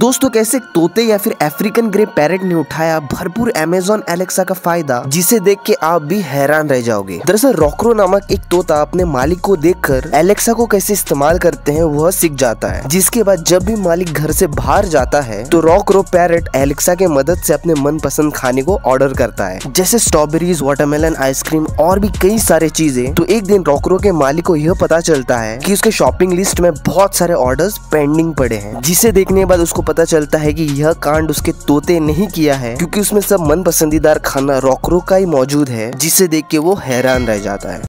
दोस्तों, कैसे तोते या फिर अफ्रीकन ग्रे पैरेट ने उठाया भरपूर अमेजोन एलेक्सा का फ़ायदा, जिसे देख के आप भी हैरान रह जाओगे। दरअसल रॉकरो नामक एक तोता अपने मालिक को देखकर एलेक्सा को कैसे इस्तेमाल करते हैं, वह सीख जाता है। जिसके बाद जब भी मालिक घर से बाहर जाता है तो रॉकरो पैरेट एलेक्सा के मदद से अपने मन पसंद खाने को ऑर्डर करता है। जैसे स्ट्रॉबेरीज वाटरमेलन आइसक्रीम और भी कई सारे चीज़ें। तो एक दिन रॉकरो के मालिक को यह पता चलता है कि उसके शॉपिंग लिस्ट में बहुत सारे ऑर्डर्स पेंडिंग पड़े हैं, जिसे देखने के बाद उसको पता चलता है कि यह कांड उसके तोते नहीं किया है, क्योंकि उसमें सब मन पसंदीदार खाना रोकरो का ही मौजूद है, जिसे देख के वो हैरान रह जाता है।